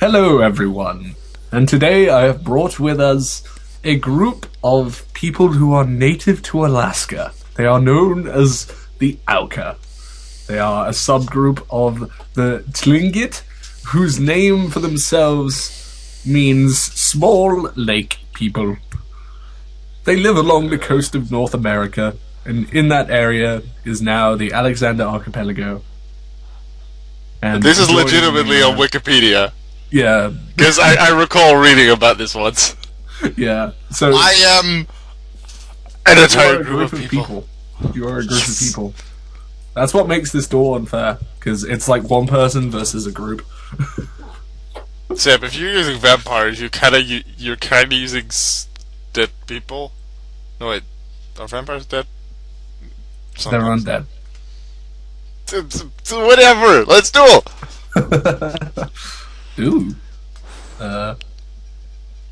Hello, everyone. And today I have brought with us a group of people who are native to Alaska. They are known as the Auka. They are a subgroup of the Tlingit, whose name for themselves means small lake people. They live along the coast of North America, and in that area is now the Alexander Archipelago. And This is legitimately on uh, Wikipedia Yeah, because I, I recall reading about this once. yeah. So I am an entire group of people. You are a group of people. That's what makes this duel unfair, because it's like one person versus a group. Sam, if you're using vampires, you kind of you, you're kind of using dead people. No wait, are vampires dead? They're Sometimes. undead. T- t- t- Whatever. Let's duel. Ooh. Uh.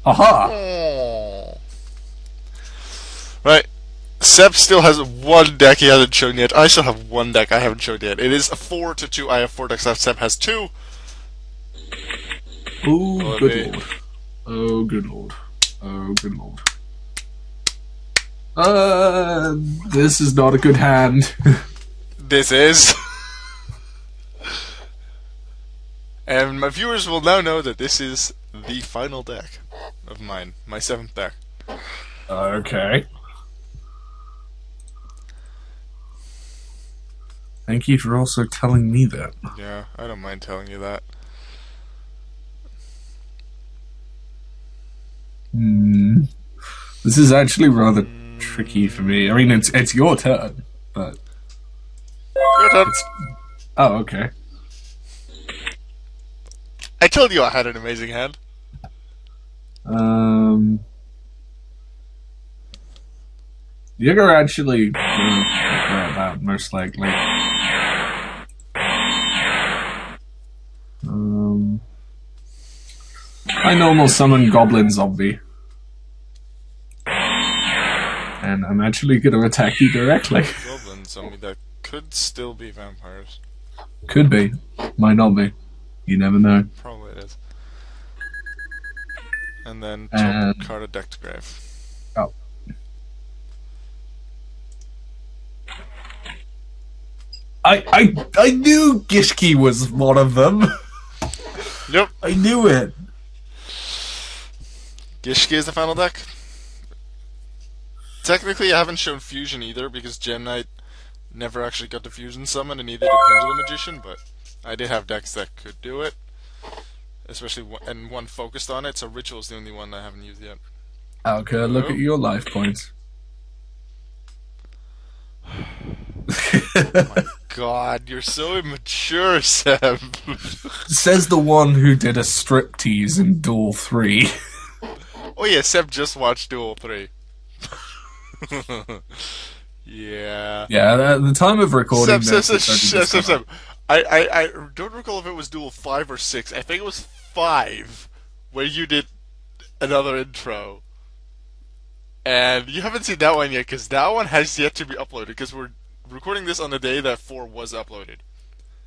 Aha! Right. Seb still has one deck he hasn't shown yet. I still have one deck I haven't shown yet. It is a four to two. I have four decks left. Seb has two. Oh, Oh, good hey. lord. Oh, good lord. Oh, good lord. Uh, this is not a good hand. This is. and my viewers will now know that this is the final deck of mine. My seventh deck. okay. Thank you for also telling me that. Yeah, I don't mind telling you that. Hmm. This is actually rather tricky for me. I mean, it's it's your turn, but Your turn. oh, okay. I told you I had an amazing hand. Um, you're actually that most likely. Um, I normal summon Goblin Zombie. And I'm actually gonna attack you directly. Goblins, I mean, that could still be vampires. Could be. Might not be. You never know. Probably it is. And then And- card a deck to grave. Oh. I, I, I knew Gishki was one of them. Yep. I knew it. Gishki is the final deck. Technically, I haven't shown Fusion either because Gem Knight never actually got the Fusion summon, and neither did Pendulum Magician. But I did have decks that could do it, especially one, and one focused on it. So Ritual is the only one I haven't used yet. Oh, okay, look at your life points. Oh God, you're so immature, Seb. Says the one who did a striptease in Duel 3. oh yeah, Seb just watched Duel Three. yeah. Yeah, at the time of recording Seb, this, Seb, Seb, Seb, Seb. Seb. I, I, I don't recall if it was Duel 5 or 6. I think it was 5 where you did another intro. And you haven't seen that one yet because that one has yet to be uploaded because we're recording this on the day that 4 was uploaded.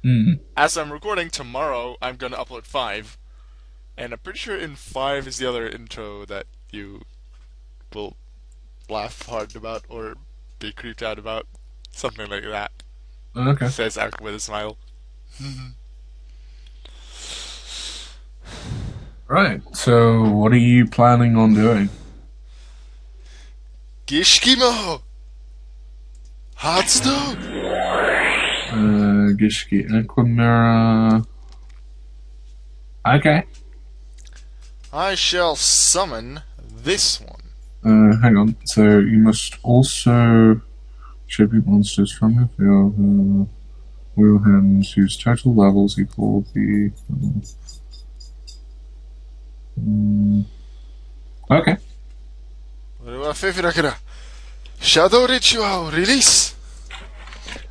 Hmm. As I'm recording tomorrow, I'm going to upload 5. And I'm pretty sure in 5 is the other intro that you will laugh hard about or be creeped out about. Something like that. Okay. Says Alec with a smile. Right, so what are you planning on doing? Gishkimo! Heartstone! Uh, Gishki Aquamirror. Okay. I shall summon this one. Uh, hang on. So you must also tribute monsters from your field. Uh, Wilhelms whose total levels equal the. Um, okay. Shadow Ritual release!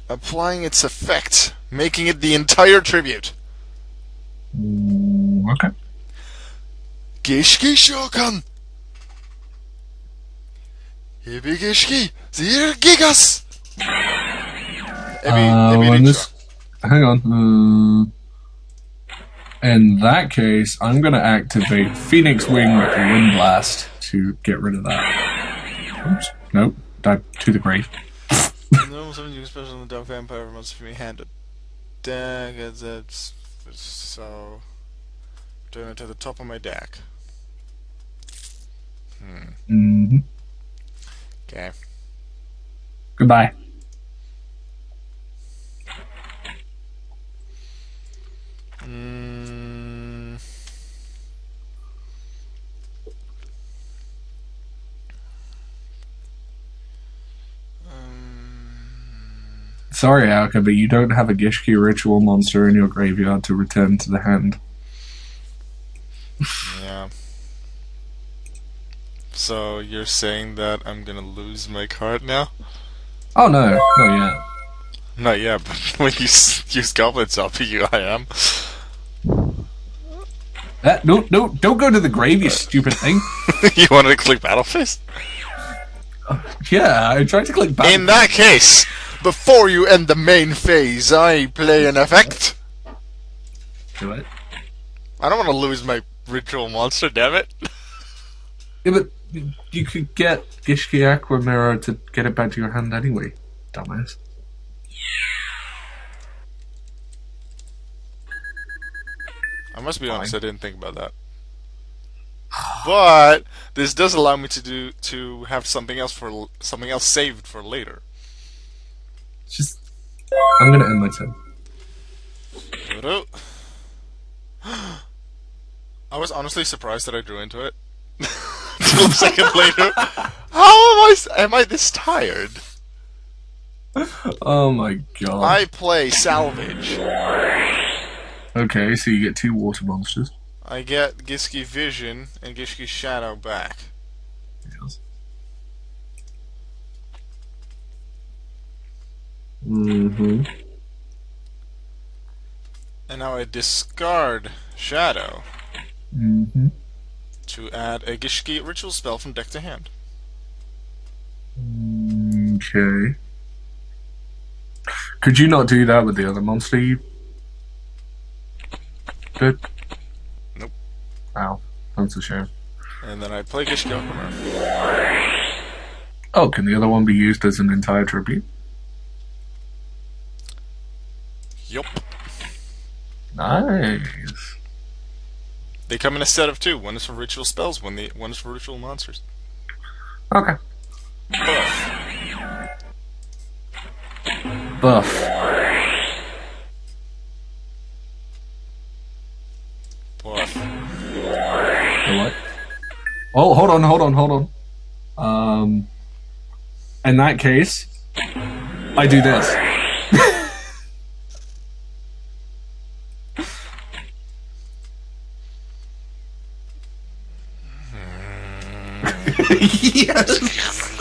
Applying its effect, making it the entire tribute. Mm, okay. Gishki Shokan! Evigishki! Zir Gigas! Uh, when this hang on. Uh, In that case, I'm going to activate Phoenix Wing Wind Blast to get rid of that. Oops. Nope. Dive to the grave. Normal something you can special on the Dark Vampire must be handed. It's, it's, so. Doing it to the top of my deck. Hmm. hmm Okay. Goodbye. Sorry, Alka, but you don't have a Gishki ritual monster in your graveyard to return to the hand. yeah. So you're saying that I'm gonna lose my card now? Oh no, not yet. Not yet, but when you s- use Goblin's up, you I am. Uh, no, no, don't go to the grave, you stupid thing. you wanted to click Battle Phase? Yeah, I tried to click back. In that case, before you end the main phase, I play an effect. Do it. I don't want to lose my ritual monster, damn it. Yeah, but you could get Gishki Aqua Mirror to get it back to your hand anyway, dumbass. I must be honest, I didn't think about that. But this does allow me to do to have something else for something else saved for later. Just, I'm gonna end my turn. I was honestly surprised that I drew into it. Till a second later, how am I? Am I this tired? Oh my god. I play salvage. Okay, so you get two water monsters. I get Gishki Vision and Gishki Shadow back. Mm-hmm. And now I discard Shadow Mm-hmm. to add a Gishki ritual spell from deck to hand. Okay. Could you not do that with the other monster you did? Nope. Wow, that's a shame. And then I play Gishki. Oh, can the other one be used as an entire tribute? Yup. Nice. They come in a set of two. One is for ritual spells, one, the, one is for ritual monsters. Okay. Buff. Buff. Buff. The what? Oh, hold on, hold on, hold on. Um, in that case, I do this. yes.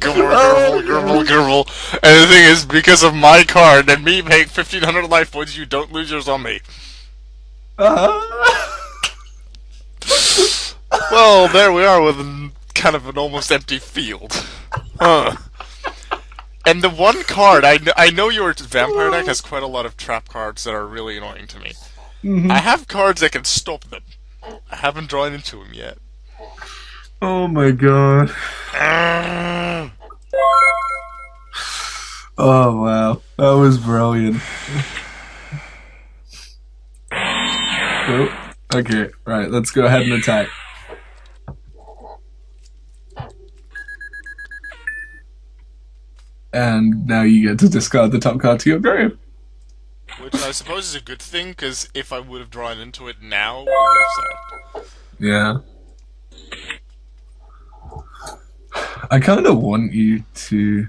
Grumble, grumble, grumble, grumble. And the thing is, because of my card and me paying 1500 life points, you don't lose yours on me. Uh, Well, there we are with an, kind of an almost empty field. Huh. And the one card, I, kn- I know your vampire deck has quite a lot of trap cards that are really annoying to me. I have cards that can stop them. I haven't drawn into them yet. oh my god. Ah. Oh wow, that was brilliant. oh, okay, right, let's go ahead and attack. And now you get to discard the top card to your grave. Which I suppose is a good thing, because if I would have drawn into it now, it would have sucked. Yeah. I kind of want you to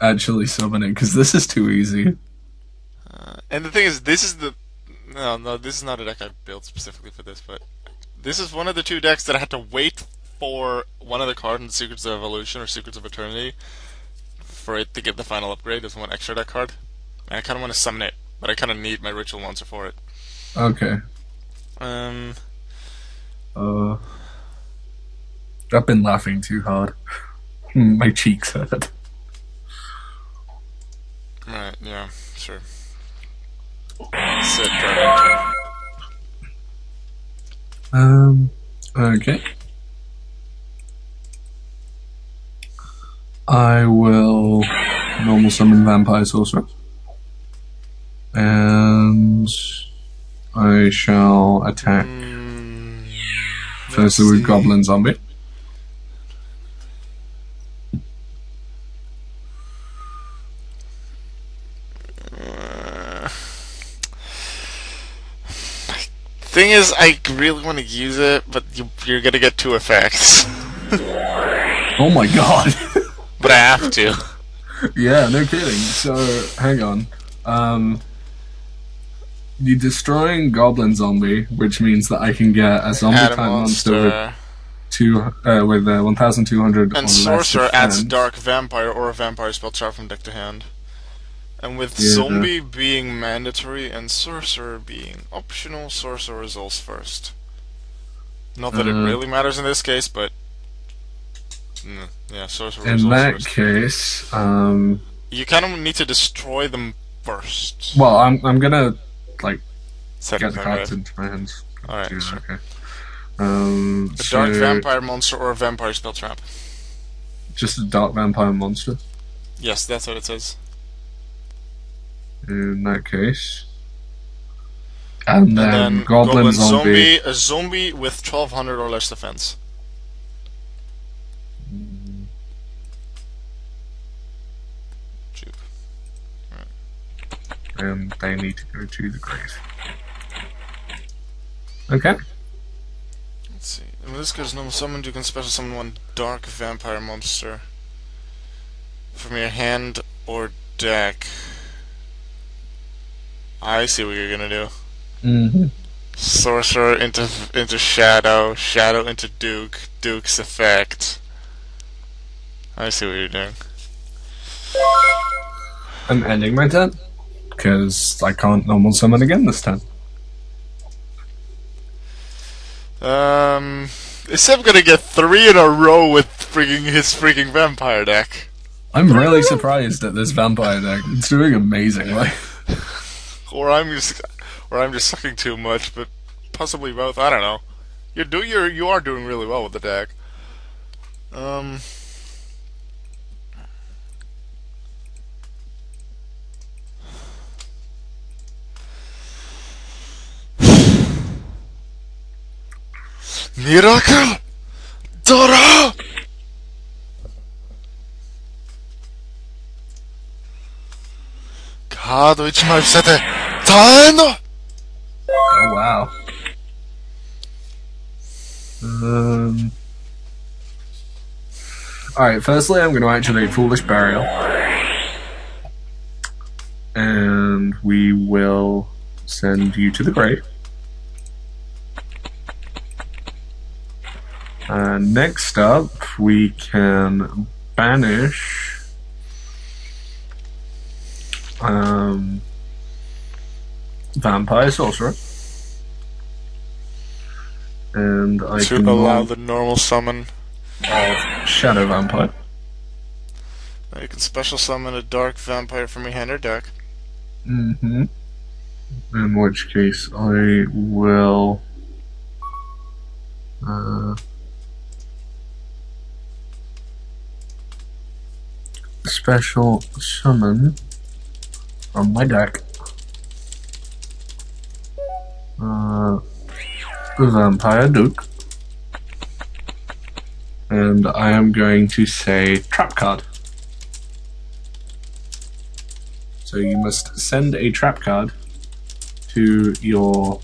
actually summon it because this is too easy. And the thing is, this is the no, no, this is not a deck I built specifically for this, but this is one of the two decks that I had to wait for one of the cards in Secrets of Evolution or Secrets of Eternity for it to get the final upgrade. There's one extra deck card, and I kind of want to summon it, but I kind of need my ritual monster for it. Okay. Um, Uh, I've been laughing too hard. My cheeks hurt. Right, yeah, sure. Sit. Um, okay. I will normal summon Vampire Sorcerer. And I shall attack. Mm, Firstly with Goblin Zombie. Thing is, I really want to use it, but you, you're gonna get two effects. Oh my god! but I have to. yeah, no kidding. So hang on. Um. You destroying goblin zombie, which means that I can get a zombie type monster with monster. two uh, with uh, one thousand two hundred And sorcerer adds dark vampire or a vampire spell trap from deck to hand. And with Yeah. zombie being mandatory and sorcerer being optional, sorcerer resolves first. Not that it Uh, really matters in this case, but mm, yeah, sorcerer In that first. case, um, You kind of need to destroy them first. well, I'm I'm gonna like Second get the cards right? into my hands. Alright, Yeah, sure. okay. Um, A so dark vampire monster or a vampire spell trap. just a dark vampire monster. Yes, that's what it says. In that case, and, And then, then goblin, goblin zombie. a zombie with 1200 or less defense. And um, they need to go to the grave. Okay. Let's see. In this case, normal summoned, you can special summon one dark vampire monster from your hand or deck. I see what you're gonna do. Mm-hmm. Sorcerer into into Shadow, Shadow into Duke, Duke's effect. I see what you're doing. I'm ending my turn because I can't normal summon again this time. Um, is Seb gonna get three in a row with freaking his freaking vampire deck? I'm really surprised at this vampire deck. It's doing amazingly. Or I'm just, or I'm just sucking too much, but possibly both. I don't know. You're do you're you are doing really well with the deck. Um. Miracle! Dora! 카드 1枚伏せて Oh wow. Um. Alright, firstly, I'm going to activate Foolish Burial. And we will send you to the grave. And next up, we can banish. Um, Vampire Sorcerer. And I to can allow the normal summon. of Shadow Vampire. Now you can special summon a dark vampire from your hand or deck. Mm-hmm. In which case I will uh, special summon from my deck Vampire Duke. And I am going to say trap card. So you must send a trap card to your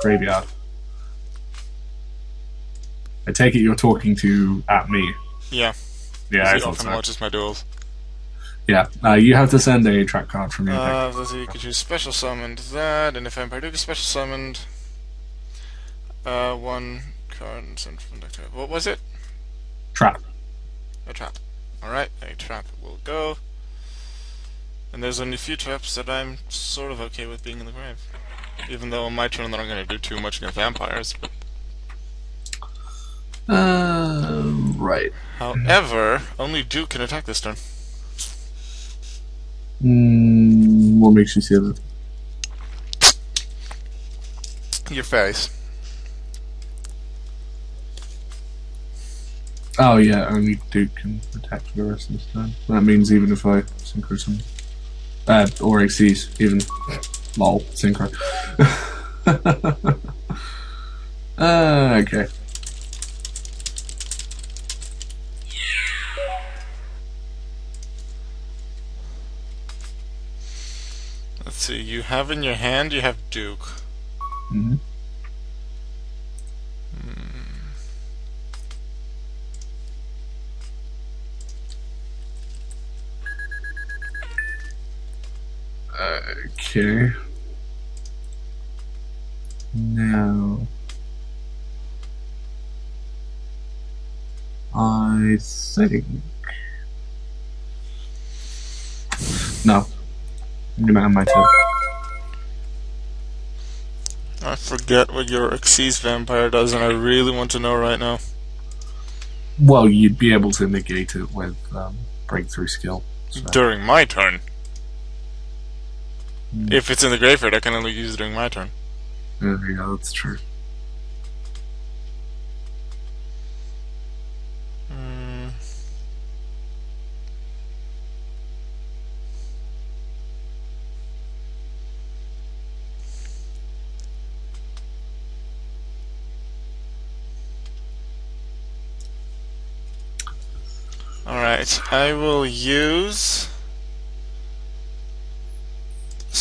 graveyard. I take it you're talking to at me. Yeah, Yeah, I thought often so. watches my duels. Yeah, uh, you have to send a trap card from your deck. Uh, let's see, you could choose special summoned that, and if Vampire Duke is special summoned, uh, one card and sent from deck What was it? Trap. A trap. Alright, a trap will go. And there's only a few traps that I'm sort of okay with being in the grave. Even though on my turn they're not going to do too much against vampires. But Uh, right. however, only Duke can attack this turn. Mm, what makes you say that? Your face. Oh yeah, only Duke can attack for the rest of this turn. That means even if I synchro some, uh, or exceeds even, lol, synchro. uh, okay. Let's see. You have in your hand. You have Duke. hmm Okay. Now, I think. No. I'm gonna have my turn. I forget what your Xyz vampire does, and I really want to know right now. Well, you'd be able to negate it with um, breakthrough skill. So. During my turn. Hmm. If it's in the graveyard, I can only use it during my turn. Yeah, go, that's true. Hmm. Alright, I will use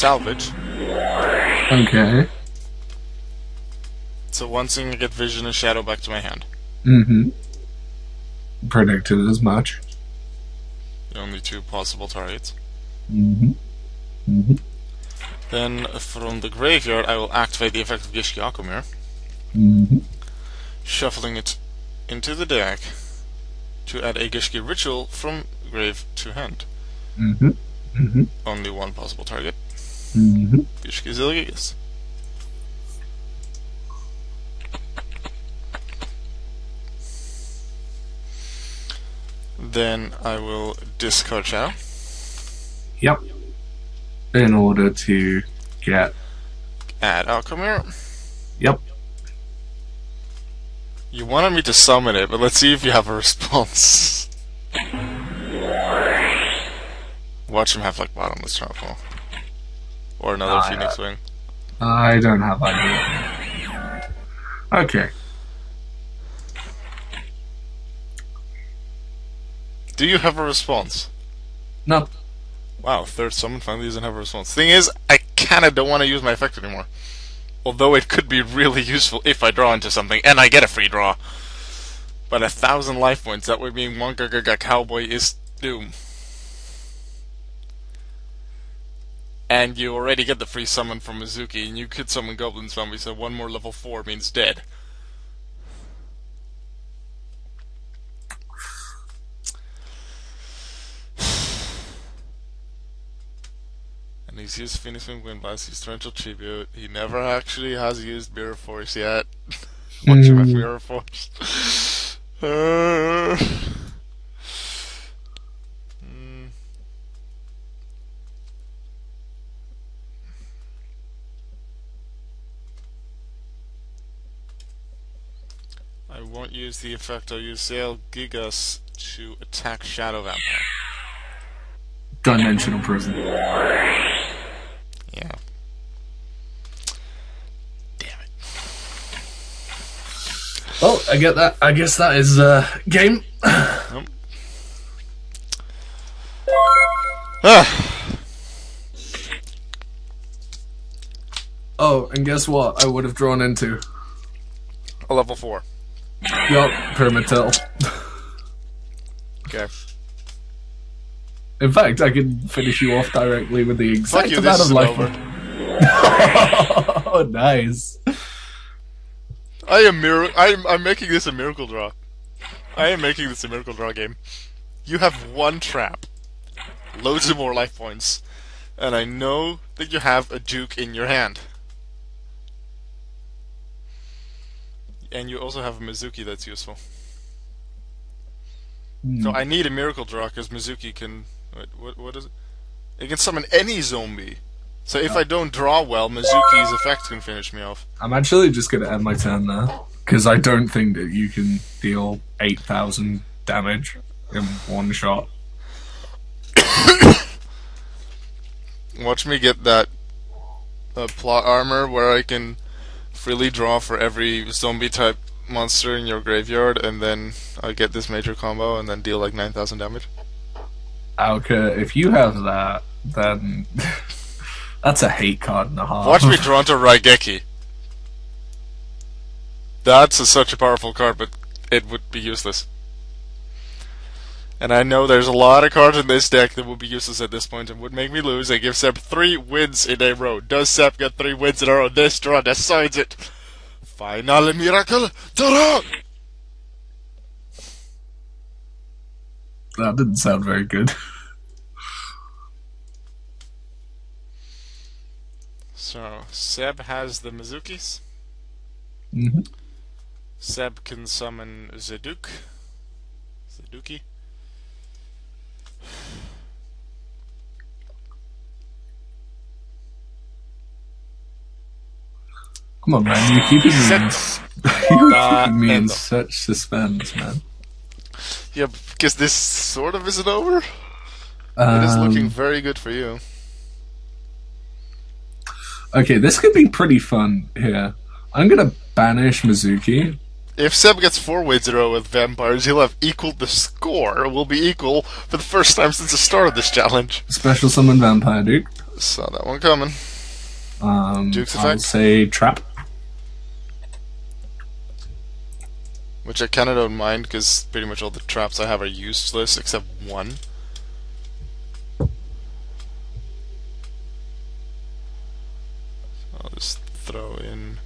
salvage. Okay. So once I get vision and shadow back to my hand. Mm-hmm. Predicted as much. The only two possible targets. Mm-hmm. Mm-hmm. Then from the graveyard I will activate the effect of Gishki Aquamirror, Mm-hmm. shuffling it into the deck to add a Gishki ritual from grave to hand. Mm-hmm. Mm-hmm. Only one possible target. Mm-hmm. Gishki Zielgigas. Then I will discard Shadow. Yep. In order to get Add Alchemir. yep. You wanted me to summon it, but let's see if you have a response. Watch him have like bottomless travel. Or another Phoenix Wing. I don't have idea. Okay. Do you have a response? No. Wow, third summon finally doesn't have a response. Thing is, I kinda don't want to use my effect anymore. Although it could be really useful if I draw into something, and I get a free draw. But a thousand life points, that would mean one Gaga Cowboy is doom. And you already get the free summon from Mezuki, and you could summon Goblin Zombie, so one more level 4 means dead. And he's used Phoenix Wing Wind Blast, he's Torrential Tribute. He never actually has used Mirror Force yet. Watch him with Mm. Mirror Force. Uh, mm. I won't use the effect, I'll use Sail Gigas to attack Shadow Vampire. Dimensional prison. Yeah. Damn it. Well, I get that. I guess that is uh, game. Ah, Oh, and guess what? I would have drawn into. a level 4. Yup, Permatil. Okay. In fact, I can finish you off directly with the exact Fuck you, amount of life. over. oh, nice. I am mir- I'm I'm making this a miracle draw. I am making this a miracle draw game. You have one trap, loads of more life points, and I know that you have a Duke in your hand. And you also have a Mezuki that's useful. So I need a miracle draw because Mezuki can. What, what what is it? It can summon any zombie. So if I don't draw well, Mezuki's effect can finish me off. I'm actually just going to end my turn there. Because I don't think that you can deal 8,000 damage in one shot. Watch me get that uh, plot armor where I can freely draw for every zombie type monster in your graveyard, and then I get this major combo and then deal like 9,000 damage. Alka, if you have that, then that's a hate card and a half. Watch me draw into Raigeki. That's a, such a powerful card, but it would be useless. And I know there's a lot of cards in this deck that would be useless at this point and would make me lose. I give Seb three wins in a row. Does Seb get three wins in a row? This draw decides it. Final miracle draw! That didn't sound very good. So, Seb has the Mezukis. hmm Seb can summon Zeduk. Zeduki. Come on, man, you're keeping me in, you're keeping me in such suspense, man. Yeah, because this sort of isn't over. It is Um, looking very good for you. Okay, this could be pretty fun here. I'm gonna banish Mezuki. If Seb gets four wins in a row with vampires, he'll have equaled the score. Will be equal for the first time since the start of this challenge. Special summon Vampire Duke. Saw that one coming. Um, Duke's I'll effect? say trap. Which I kinda don't mind because pretty much all the traps I have are useless except one. I'll just throw in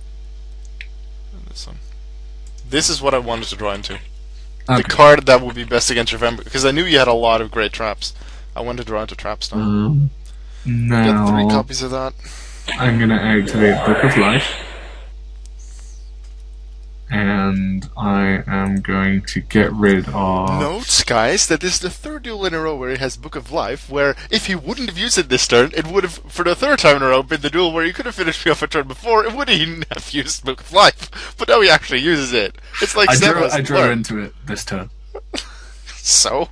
this one. This is what I wanted to draw into. Okay. The card that would be best against your vampire because I knew you had a lot of great traps. I wanted to draw into traps now. Um, Get three copies of that. I'm gonna activate Book of Life, and I am going to get rid of. Notes, guys, that this is the third duel in a row where he has Book of Life, where if he wouldn't have used it this turn, it would have, for the third time in a row, been the duel where he could have finished me off a turn before, it wouldn't have used Book of Life. But now he actually uses it. It's like I drew, I drew into it this turn. So,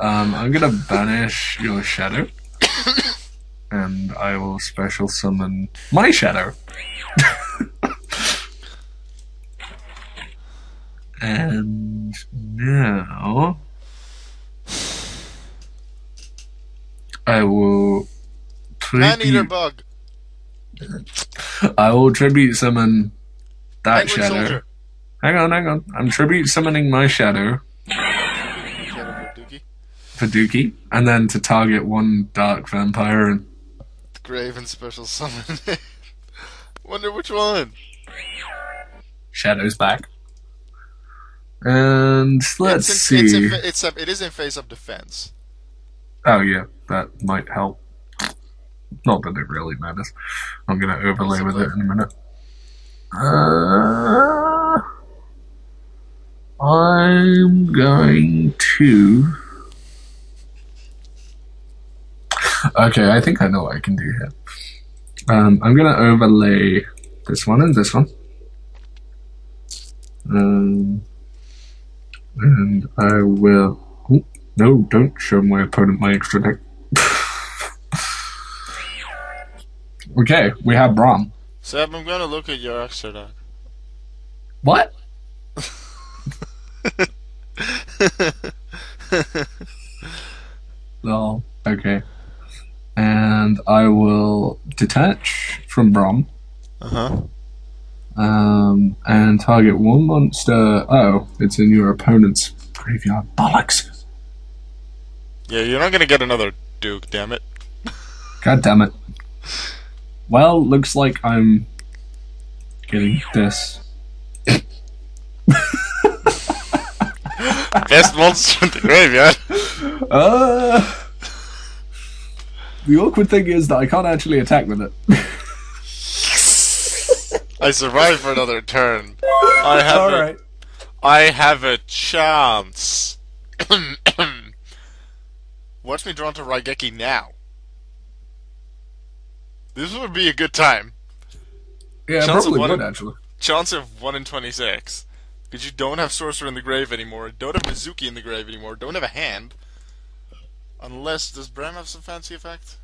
Um, I'm gonna banish your shadow, and I will special summon my shadow. and now I will tribute. Bug, I will tribute summon that Penguin shadow. Soldier. Hang on, hang on. I'm tribute summoning my shadow Shadow Dookie, for Dookie, and then to target one dark vampire and Graven Special Summon. Wonder which one. Shadow's back. And let's it's in, see. It's, in, it's, a- it is in face of defense. oh yeah, that might help. Not that it really matters. I'm gonna overlay with it in a minute. Uh, I'm going to. Okay, I think I know what I can do here. Um, I'm gonna overlay this one and this one. Um, and I will. Oh, no, don't show my opponent my extra deck. okay, we have Bram. Seb, I'm gonna look at your extra deck. What? Oh, okay. And I will detach from Bram. Uh huh. Um, and target one monster. Oh, it's in your opponent's graveyard. Bollocks! Yeah, you're not gonna get another Duke, damn it. God damn it. Well, looks like I'm getting this. Best monster in the graveyard. Uh, the awkward thing is that I can't actually attack with it. I survived for another turn. I have a, Alright. I have a chance. Watch me draw to Raigeki now. This would be a good time. Yeah, Chance of probably one- would actually. Chance of 1 in 26. Because you don't have Sorcerer in the grave anymore, don't have Mezuki in the grave anymore, don't have a hand. Unless, does Bram have some fancy effect?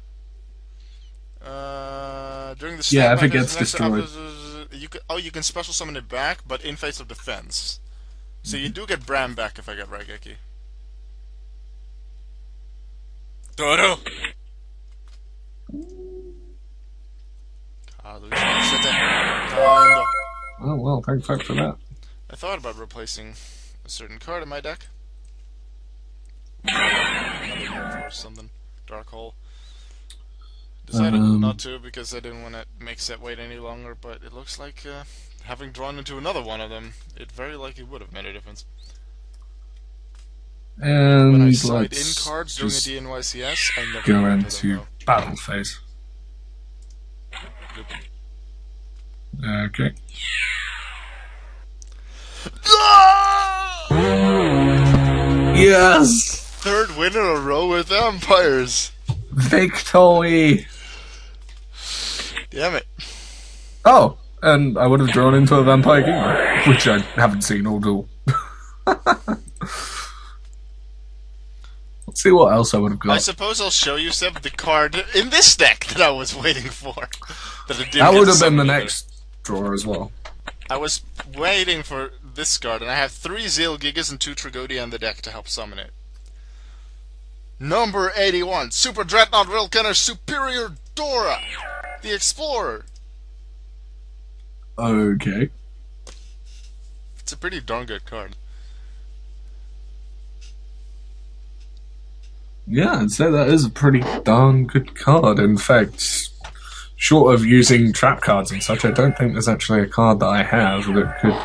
Uh, during the Yeah, if it gets destroyed. You can, oh, you can special summon it back, but in face of defense. So you do get Bram back if I get Raigeki. Kalushita. Oh well, thank fuck for that. I thought about replacing a certain card in my deck. Another Dark something. Dark Hole. Decided Um, not to because I didn't want to make set wait any longer, but it looks like uh, having drawn into another one of them, it very likely would have made a difference. And When I let's in cards during a DNYCS, I never go into them, battle phase. Okay. Yes! Third win in a row with Vampires! Victory! Damn it. Oh, and I would have drawn into a Vampire Gamer, which I haven't seen all duel. Let's see what else I would have got. I suppose I'll show you, Seb, the card in this deck that I was waiting for. That, That would have been the next drawer as well. I was waiting for this card, and I have three Zielgigas and two Tragoedia on the deck to help summon it. Number 81, Super Dreadnought Rail Cannon Superior Dora, the Explorer. Okay. It's a pretty darn good card. Yeah, I'd say that is a pretty darn good card. In fact, short of using trap cards and such, I don't think there's actually a card that I have that could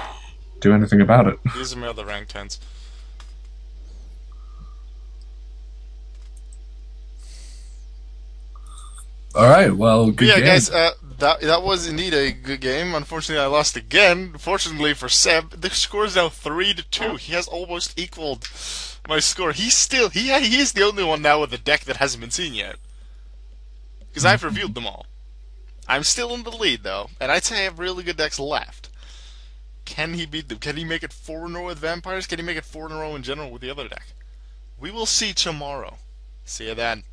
do anything about it. These are my other rank 10s. Alright, well, good yeah, game. guys, uh, that that was indeed a good game. Unfortunately, I lost again. Fortunately for Seb, the score is now three to two. He has almost equaled my score. He's still he he is the only one now with a deck that hasn't been seen yet. Because I've reviewed them all. I'm still in the lead though, and I'd say I have really good decks left. Can he beat them? Can he make it four in a row with vampires? Can he make it four in a row in general with the other deck? We will see tomorrow. See you then.